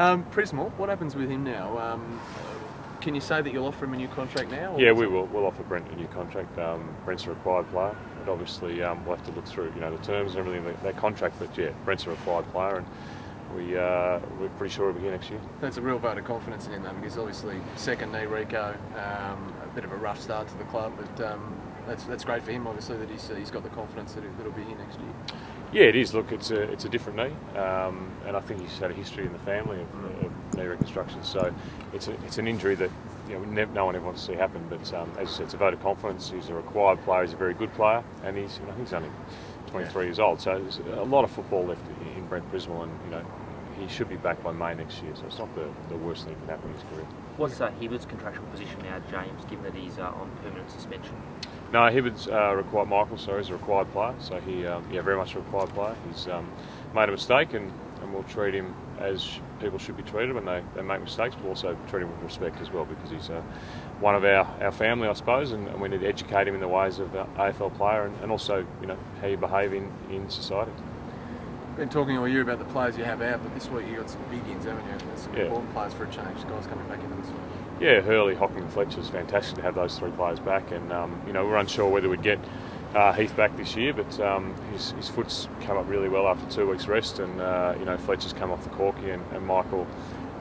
Um, Prismall, what happens with him now? Um, can you say that you'll offer him a new contract now? Yeah, we will. We'll offer Brent a new contract. Um, Brent's a required player. But obviously, um, we'll have to look through, you know, the terms and everything that, that contract. But yeah, Brent's a required player, and we uh, we're pretty sure he'll be here next year. That's a real vote of confidence in him, though, because obviously second knee Rico, um, a bit of a rough start to the club, but um, that's that's great for him. Obviously, that he's, he's got the confidence that, that he'll be here next year. Yeah, it is. Look, it's a it's a different knee, um, and I think he's had a history in the family of, of knee reconstruction. So it's a, it's an injury that you know no one ever wants to see happen. But um, as you said, it's a vote of confidence. He's a required player. He's a very good player, and he's you know, he's only 23 yeah. years old. So there's a lot of football left in Brent Prismall, and you know he should be back by May next year. So it's not the, the worst thing that can happen in his career. What's uh, Hibberd's contractual position now, James, given that he's uh, on permanent suspension? No, Hibberd's uh, required. Michael, sorry, is a required player. So he, um, yeah, very much a required player. He's um, made a mistake, and, and we'll treat him as people should be treated when they, they make mistakes, but also treat him with respect as well because he's uh, one of our, our family, I suppose, and, and, we need to educate him in the ways of an AFL player and, and also, you know, how you behave in, in society. Been talking all year about the players you have out, but this week you got some big ins, haven't you? There's some yeah. important players for a change. Guys coming back into week. Yeah, Hurley, Hocking, Fletcher's fantastic to have those three players back, and um, you know we're unsure whether we'd get uh, Heath back this year, but um, his, his, foot's come up really well after two weeks rest, and uh, you know Fletcher's come off the corky, and, and Michael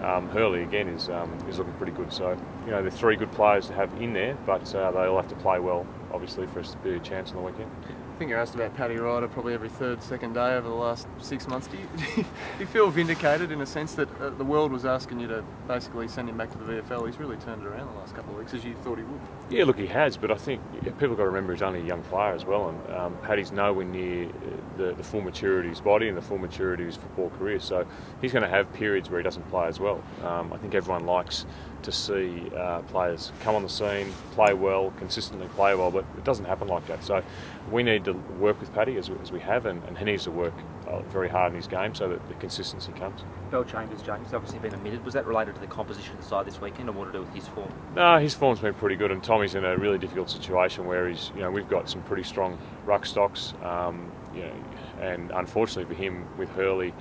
um, Hurley again is um, is looking pretty good. So you know they're three good players to have in there, but uh, they'll have to play well, obviously, for us to be a chance on the weekend. Think you're asked about Paddy Ryder probably every third, second day over the last six months. Do you, do you feel vindicated in a sense that uh, the world was asking you to basically send him back to the VFL? He's really turned it around the last couple of weeks as you thought he would. Yeah, look, he has, but I think people got to remember he's only a young player as well, and um, Paddy's nowhere near uh, the, the, full maturity of his body and the full maturity of his football career. So he's going to have periods where he doesn't play as well. Um, I think everyone likes to see uh, players come on the scene, play well, consistently play well, but it doesn't happen like that. So we need to work with Paddy as, as we have, and, and, he needs to work uh, very hard in his game so that the consistency comes. Bellchambers, James, obviously been omitted. Was that related to the composition of the side this weekend, or what to do with his form? No, his form's been pretty good, and Tommy's in a really difficult situation where he's, you know, we've got some pretty strong ruck stocks, um, you know, and unfortunately for him, with Hurley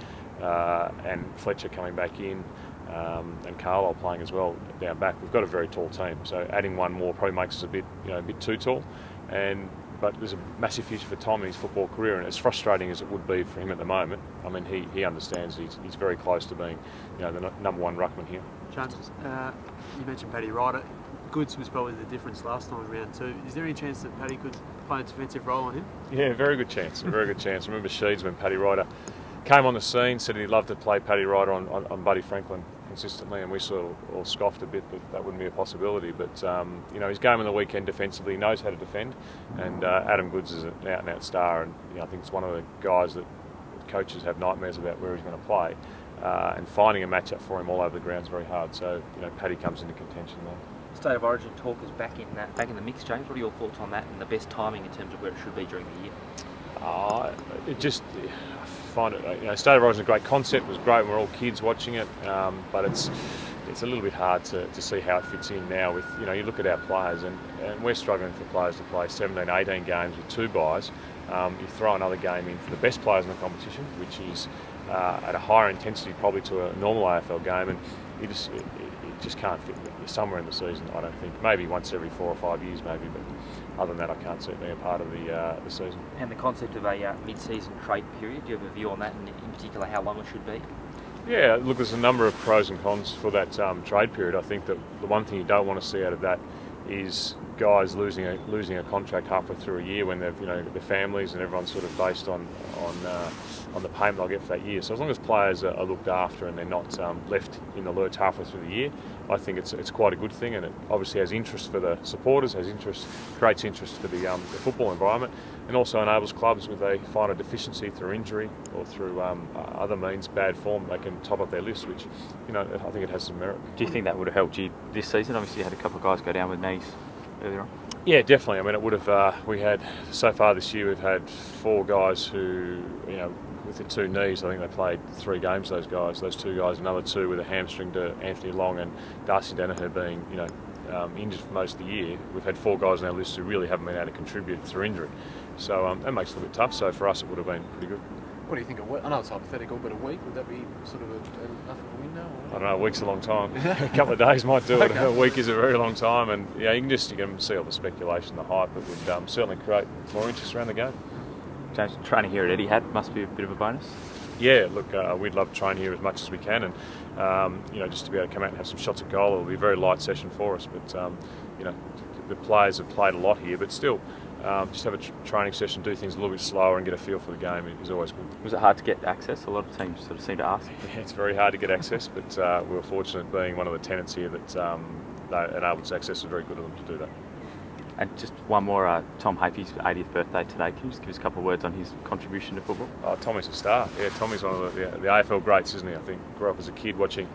uh, and Fletcher coming back in um, and Carlisle playing as well down back. We've got a very tall team, so adding one more probably makes us a bit, you know, a bit too tall. And but there's a massive future for Tom in his football career, and as frustrating as it would be for him at the moment, I mean, he, he understands he's, he's very close to being, you know, the number one ruckman here. Chances. Uh, you mentioned Paddy Ryder. Goodes was probably the difference last time round two. Is there any chance that Paddy could play a defensive role on him? Yeah, very good chance. A very good chance. I remember Sheeds when Paddy Ryder came on the scene, said he'd love to play Paddy Ryder on, on, on Buddy Franklin consistently, and we sort of all scoffed a bit that that wouldn't be a possibility. But um, you know, his game on the weekend defensively, he knows how to defend, and uh, Adam Goodes is an out and out star, and you know, I think it's one of the guys that coaches have nightmares about where he's going to play, uh, and finding a matchup for him all over the ground is very hard. So you know, Paddy comes into contention there. State of Origin talk is back in that, back in the mix, James. What are your thoughts on that, and the best timing in terms of where it should be during the year? Uh, it just find it. You know, State of Origin is a great concept. It was great. when We're all kids watching it, um, but it's it's a little bit hard to, to see how it fits in now. With you know, you look at our players, and, and we're struggling for players to play 17, 18 games with two buys. Um, you throw another game in for the best players in the competition, which is uh, at a higher intensity probably to a normal AFL game, and you just it, it just can't fit somewhere in the season. I don't think. Maybe once every four or five years, maybe, but other than that, I can't see it being a part of the uh, the season. And the concept of a uh, mid-season trade period. Do you have a view on that, and in particular, how long it should be? Yeah, look, there's a number of pros and cons for that um, trade period. I think that the one thing you don't want to see out of that is guys losing a losing a contract halfway through a year when they've you know their families and everyone's sort of based on on uh, on the payment they'll get for that year. So as long as players are, looked after and they're not um, left in the lurch halfway through the year, I think it's it's quite a good thing, and it obviously has interest for the supporters, has interest, creates interest for the, um, the football environment, and also enables clubs when they find a deficiency through injury or through um, other means, bad form, they can top up their list, which you know I think it has some merit. Do you think that would have helped you this season? Obviously, you had a couple of guys go down with knees earlier on. Yeah, definitely. I mean, it would have. Uh, we had so far this year, we've had four guys who, you know, with the two knees. I think they played three games. Those guys, those two guys, another two with a hamstring to Anthony Long and Darcy Daniher being, you know, um, injured for most of the year. We've had four guys on our list who really haven't been able to contribute through injury. So um, that makes it a little bit tough. So for us, it would have been pretty good. What do you think? A week? I know it's hypothetical, but a week would that be sort of a, enough of a window? I don't know. A week's a long time. a couple of days might do it. Okay. A week is a very long time, and yeah, you can just you can see all the speculation, the hype. It would um, certainly create more interest around the game. James, training here at Etihad must be a bit of a bonus. Yeah, look, uh, we'd love to train here as much as we can, and um, you know, just to be able to come out and have some shots at goal. It'll be a very light session for us, but um, you know, the players have played a lot here, but still, um, just have a tr- training session, do things a little bit slower, and get a feel for the game is always good. Was it hard to get access? A lot of teams sort of seem to ask. Yeah, it's very hard to get access, but uh, we were fortunate being one of the tenants here that um, they enabled access was very good of them to do that. And just one more, uh, Tom Hafey's 80th birthday today. Can you just give us a couple of words on his contribution to football? Oh, Tommy's a star. Yeah, Tommy's one of the, the, the AFL greats, isn't he? I think grew up as a kid watching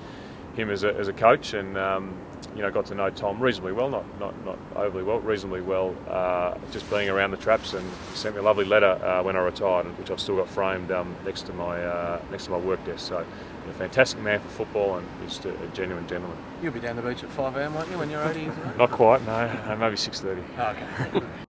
him as a, as a coach, and um, you know got to know Tom reasonably well, not not, not overly well, reasonably well. Uh, just being around the traps, and he sent me a lovely letter uh, when I retired, which I've still got framed um, next to my uh, next to my work desk. So, you know, fantastic man for football, and just a, a genuine gentleman. You'll be down the beach at 5 a.m., won't you, when you're 80? Not quite, no, no maybe six thirty. Oh, okay.